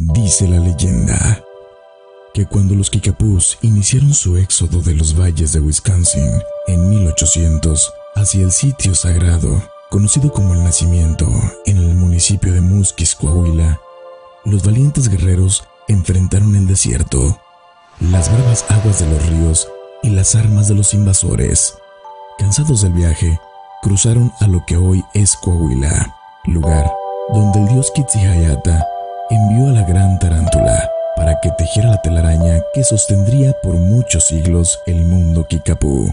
Dice la leyenda que cuando los Kikapús iniciaron su éxodo de los valles de Wisconsin en 1800 hacia el sitio sagrado, conocido como el Nacimiento, en el municipio de Musquis, Coahuila, los valientes guerreros enfrentaron el desierto, las bravas aguas de los ríos y las armas de los invasores. Cansados del viaje, cruzaron a lo que hoy es Coahuila, lugar donde el dios Kitsihayata envió a la gran tarántula para que tejiera la telaraña que sostendría por muchos siglos el mundo Kikapú.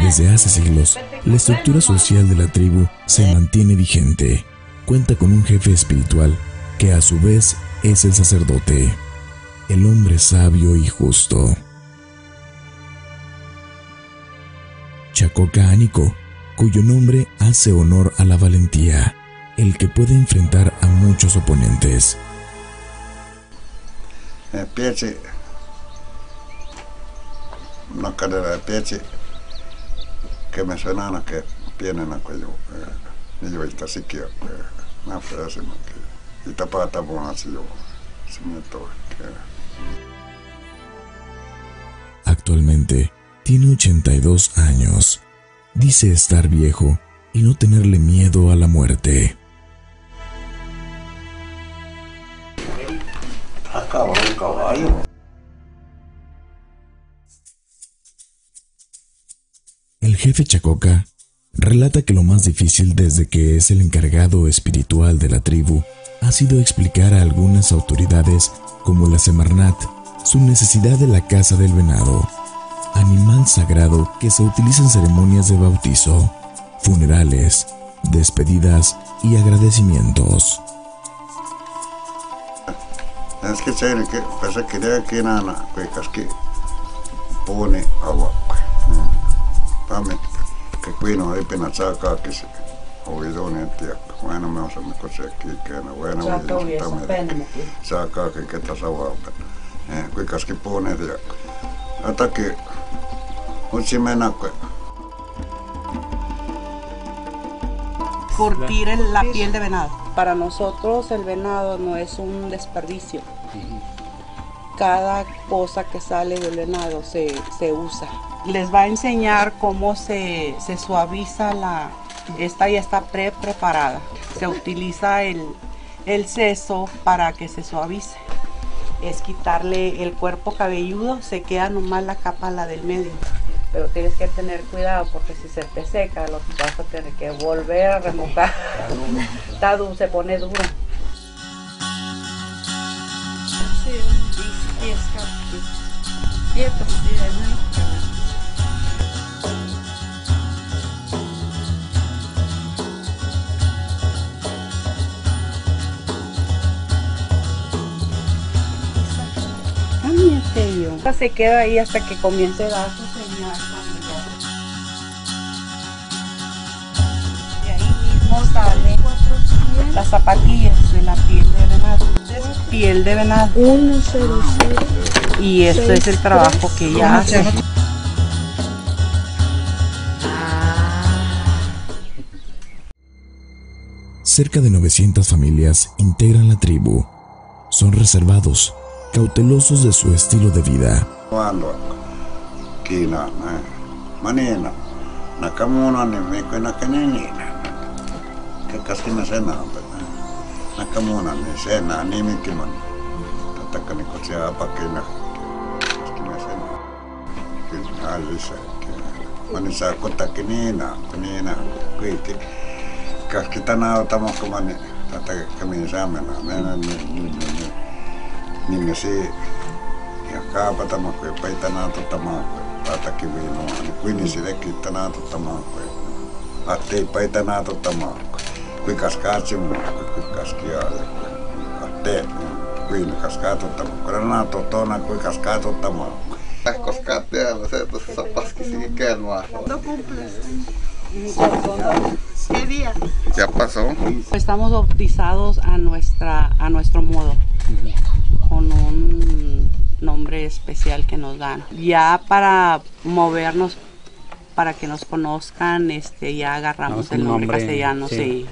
Desde hace siglos, la estructura social de la tribu se mantiene vigente. Cuenta con un jefe espiritual que a su vez es el sacerdote, el hombre sabio y justo. Chacoca Ánico, cuyo nombre hace honor a la valentía, el que puede enfrentar a muchos oponentes. Piace, una cadera de piace que me suena que vienen a cuello, y yo está así que, una frase tapa así yo, se me toca. Actualmente tiene 82 años. Dice estar viejo y no tenerle miedo a la muerte. El jefe Chacoca relata que lo más difícil desde que es el encargado espiritual de la tribu ha sido explicar a algunas autoridades como la Semarnat su necesidad de la caza del venado, animal sagrado que se utiliza en ceremonias de bautizo, funerales, despedidas y agradecimientos. Es que se que pasa que de aquí nana, que que pone agua. Pame que cuino saca que se tía. Bueno, me osa me cosa aquí que no bueno me también. Saca que que está agua. Eh, que que pone de. Hasta que Uchimena que curtir la piel de venado. Para nosotros el venado no es un desperdicio. Cada cosa que sale del venado se, se usa. Les va a enseñar cómo se, se suaviza la... Esta ya está pre preparada. Se utiliza el, el seso para que se suavice. Es quitarle el cuerpo cabelludo, se queda nomás la capa, la del medio. Pero tienes que tener cuidado porque si se te seca, lo vas a tener que volver a remojar. Está du- se pone duro. Se queda ahí hasta que comience a dar su señal. De ahí mismo salen las zapatillas de la piel de venado. Es piel de venado. 100. Y este es el trabajo que ella hace. Cerca de 900 familias integran la tribu. Son reservados, cautelosos de su estilo de vida. Kas kita kami ni ni ni si ya kaapa tamo kue paita na to tamo kue tata kiwi no ni kuini si de kita na to tamo kue atte paita na to tamo kue kas katsi mu kue kas kiale atte kuini kas kato tamo kue na to tona tuossa paskisikin kelmaa. No cumples. ¿Qué día? Ya pasó. Estamos bautizados a, nuestra, a nuestro modo, un nombre especial que nos dan. Ya para movernos, para que nos conozcan, este, ya agarramos un el nombre, nombre, castellano, sí. sí.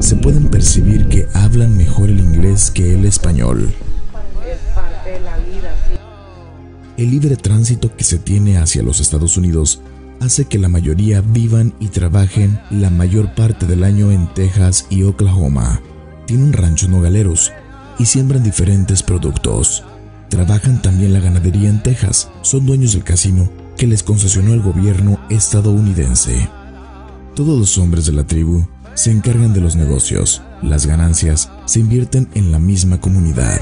Se pueden percibir que hablan mejor el inglés que el español. El libre tránsito que se tiene hacia los Estados Unidos hace que la mayoría vivan y trabajen la mayor parte del año en Texas y Oklahoma. Tienen ranchos nogaleros y siembran diferentes productos. Trabajan también la ganadería en Texas. Son dueños del casino que les concesionó el gobierno estadounidense. Todos los hombres de la tribu se encargan de los negocios. Las ganancias se invierten en la misma comunidad.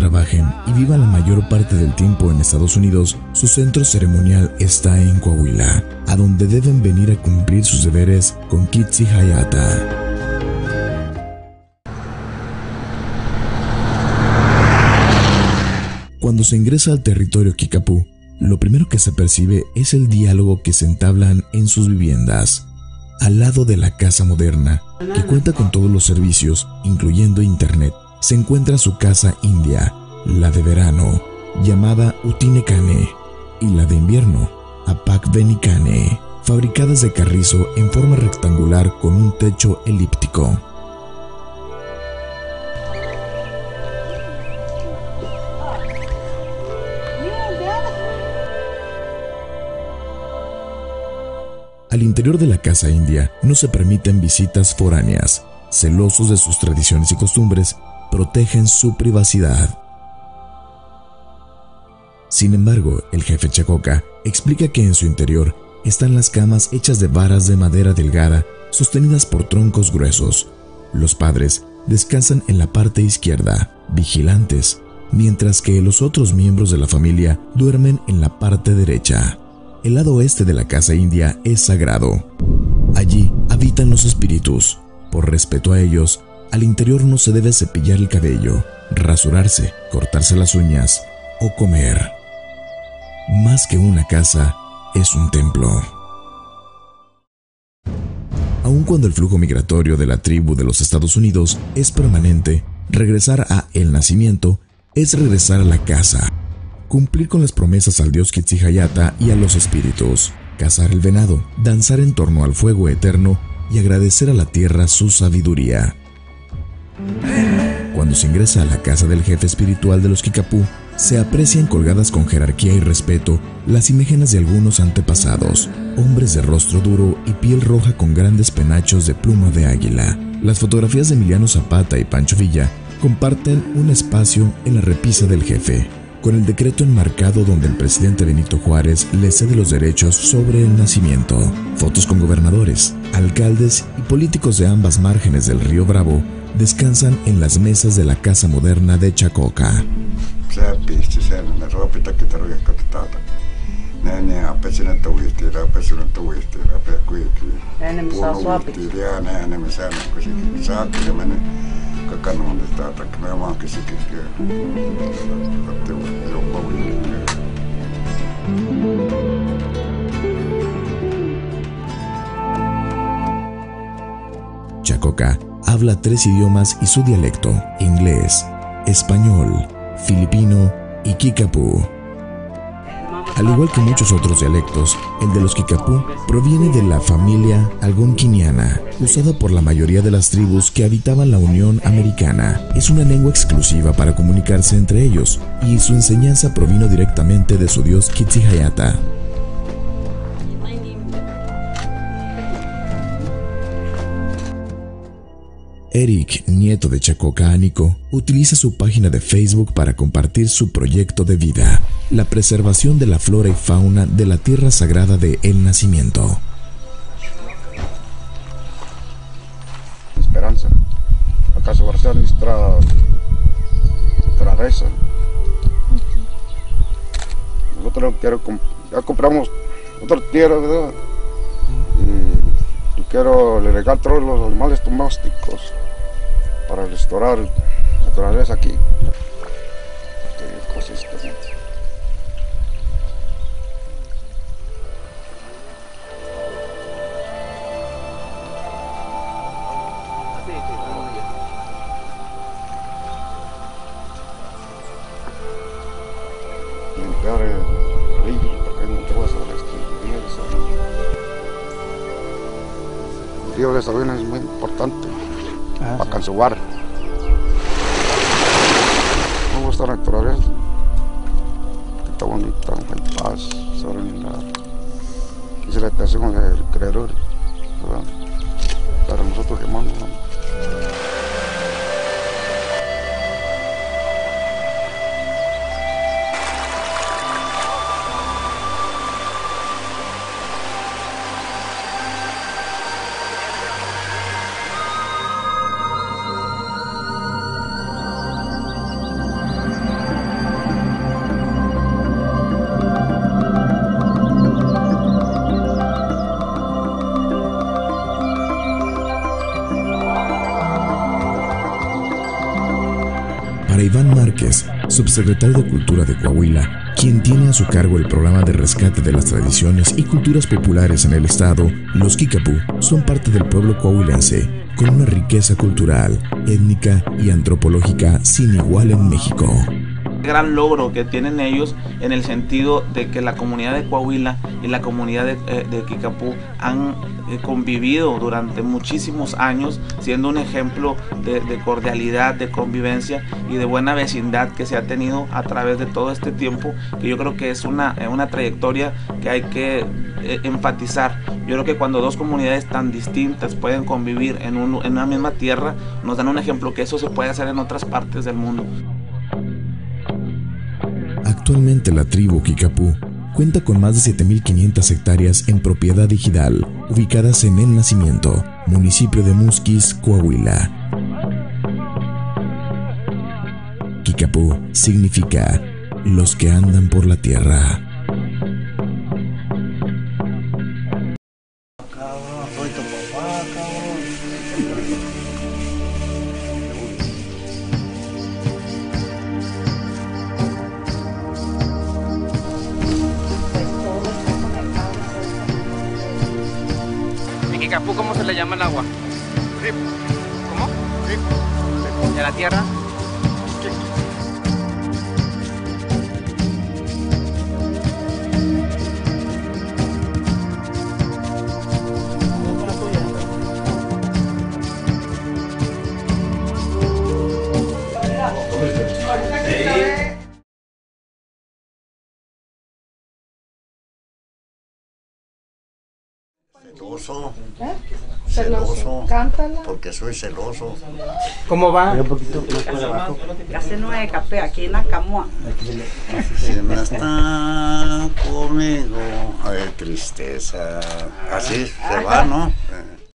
Trabajen y vivan la mayor parte del tiempo en Estados Unidos, su centro ceremonial está en Coahuila, a donde deben venir a cumplir sus deberes con Kitsi Hayata. Cuando se ingresa al territorio Kikapú, lo primero que se percibe es el diálogo que se entablan en sus viviendas, al lado de la casa moderna, que cuenta con todos los servicios, incluyendo internet. Se encuentra su casa india, la de verano, llamada Utinekane, y la de invierno, Apak Benikane, fabricadas de carrizo en forma rectangular con un techo elíptico. Al interior de la casa india no se permiten visitas foráneas. Celosos de sus tradiciones y costumbres, protegen su privacidad. Sin embargo, el jefe Chacoca explica que en su interior están las camas hechas de varas de madera delgada sostenidas por troncos gruesos. Los padres descansan en la parte izquierda, vigilantes, mientras que los otros miembros de la familia duermen en la parte derecha. El lado oeste de la casa india es sagrado. Allí habitan los espíritus. Por respeto a ellos, al interior no se debe cepillar el cabello, rasurarse, cortarse las uñas o comer. Más que una casa, es un templo. Aun cuando el flujo migratorio de la tribu de los Estados Unidos es permanente, regresar a el nacimiento es regresar a la casa, cumplir con las promesas al dios Quetzalcoatl y a los espíritus, cazar el venado, danzar en torno al fuego eterno y agradecer a la tierra su sabiduría. Cuando se ingresa a la casa del jefe espiritual de los Kikapú, se aprecian colgadas con jerarquía y respeto las imágenes de algunos antepasados, hombres de rostro duro y piel roja con grandes penachos de pluma de águila. Las fotografías de Emiliano Zapata y Pancho Villa comparten un espacio en la repisa del jefe, con el decreto enmarcado donde el presidente Benito Juárez le cede los derechos sobre el nacimiento. Fotos con gobernadores, alcaldes y políticos de ambas márgenes del río Bravo descansan en las mesas de la casa moderna de Chacoca. Chacoca habla tres idiomas y su dialecto, inglés, español, filipino y kikapú. Al igual que muchos otros dialectos, el de los kikapú proviene de la familia algonquiniana, usada por la mayoría de las tribus que habitaban la Unión Americana. Es una lengua exclusiva para comunicarse entre ellos, y su enseñanza provino directamente de su dios Quetzalcoatl. Eric, nieto de Chacocánico, utiliza su página de Facebook para compartir su proyecto de vida, la preservación de la flora y fauna de la tierra sagrada de El Nacimiento. Esperanza. Acá se va a hacer nuestra, nuestra reza. Nosotros quiero, comp- ya compramos otra tierra, ¿verdad? Quiero le regalar todos los animales domésticos para restaurar la naturaleza aquí. Río de Sabina es muy importante para cansubar. Me gusta la naturaleza, está bonita, en paz, serenidad. Y se le creación del creador, Para Iván Márquez, subsecretario de Cultura de Coahuila, quien tiene a su cargo el programa de rescate de las tradiciones y culturas populares en el estado, los Kikapú son parte del pueblo coahuilense, con una riqueza cultural, étnica y antropológica sin igual en México. Gran logro que tienen ellos en el sentido de que la comunidad de Coahuila y la comunidad de, eh, Kikapú han eh, convivido durante muchísimos años, siendo un ejemplo de, cordialidad, de convivencia y de buena vecindad que se ha tenido a través de todo este tiempo, que yo creo que es una, eh, una trayectoria que hay que eh, enfatizar. Yo creo que cuando dos comunidades tan distintas pueden convivir en una misma tierra, nos dan un ejemplo que eso se puede hacer en otras partes del mundo. Actualmente la tribu Kikapú cuenta con más de 7.500 hectáreas en propiedad digital, ubicadas en El Nacimiento, municipio de Musquis, Coahuila. Kikapú significa los que andan por la tierra. Le llama el agua? ¿Cómo? ¿Y a la tierra? Celoso, Celoso. celoso, Cántala. porque soy celoso. ¿Cómo va? Casi no hay café aquí en la Camoa. Si no está conmigo, hay tristeza. Así se va, ¿no?